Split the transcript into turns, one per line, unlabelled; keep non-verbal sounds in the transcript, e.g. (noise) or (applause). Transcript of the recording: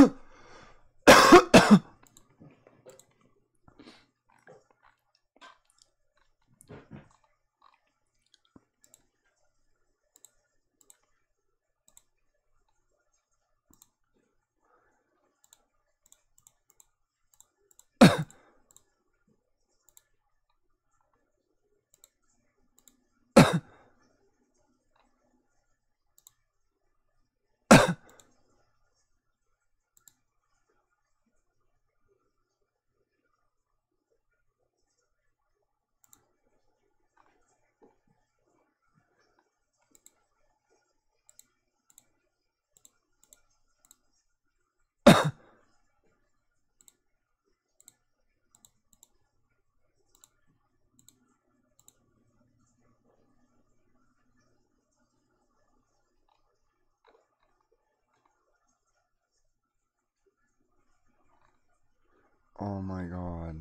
huh. (coughs) Oh my god.